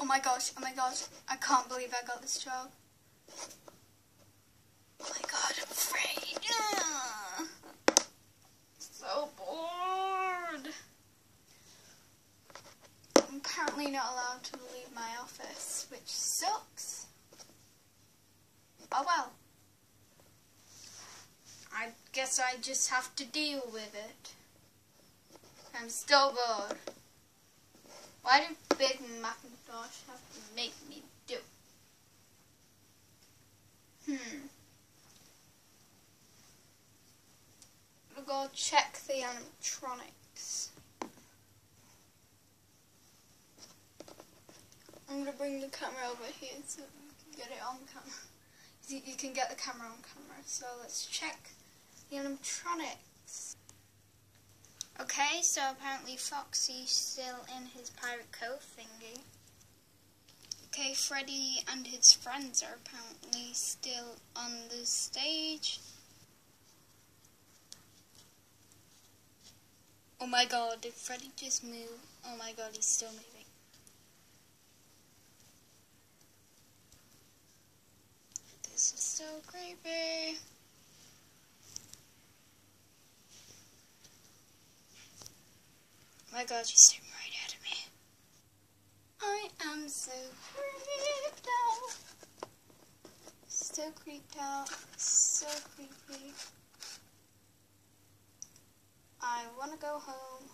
Oh my gosh, oh my gosh, I can't believe I got this job. Oh my god, I'm afraid. So bored. I'm apparently not allowed to leave my office, which sucks. Oh well. I guess I just have to deal with it. I'm still bored. Why did Big McIntosh have to make me do? Hmm. I'll go check the animatronics. I'm gonna bring the camera over here so we can get it on camera. You you can get the camera on camera. So let's check the animatronics. Okay, so apparently Foxy's still in his pirate cove thingy. Okay, Freddy and his friends are apparently still on the stage. Oh my god, did Freddy just move? Oh my god, he's still moving. This is so creepy. My god, she's staring right at me. I am so creeped out. So creeped out. So creepy. I want to go home.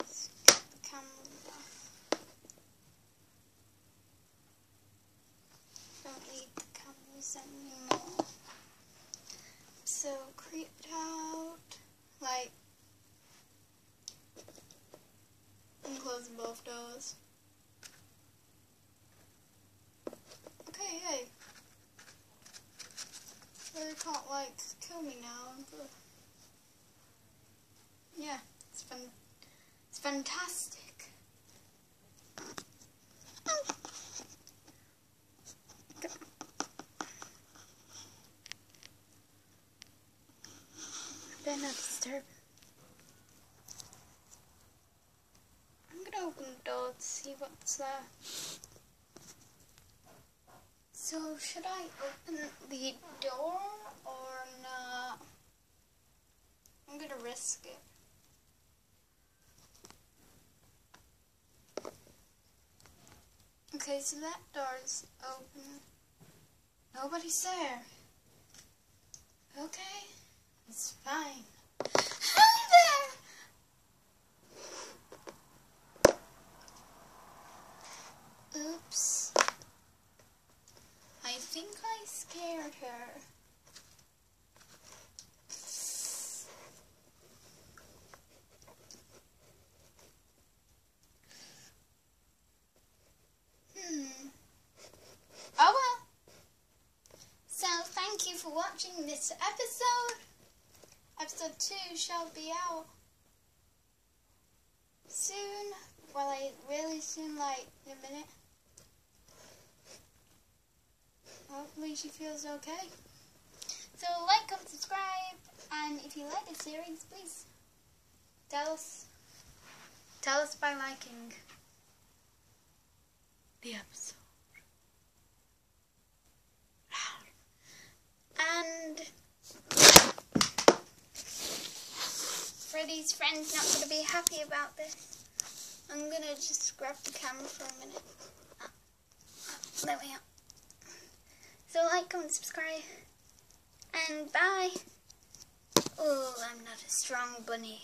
Let's get the camera off. Don't need the cameras anymore. I'm so creeped out. Like, I'm both doors. Okay, hey. They can't, like, kill me now. Yeah, it's fun. It's fantastic. Better not disturb. I'm gonna open the door to see what's there. So, should I open the door or not? I'm gonna risk it. Okay, so that door's open. Nobody's there. Okay, it's fine. Hi there! Oops. I think I scared her. Hmm. Oh well. So thank you for watching this episode. Episode 2 shall be out soon. Well, like, really soon, like, in a minute. She feels okay. So like, comment, subscribe, and if you like the series, please tell us. Tell us by liking the episode. And Freddy's friend's not going to be happy about this. I'm going to just grab the camera for a minute. Ah, ah, there we are. So like, comment, subscribe, and bye. Oh, I'm not a strong bunny.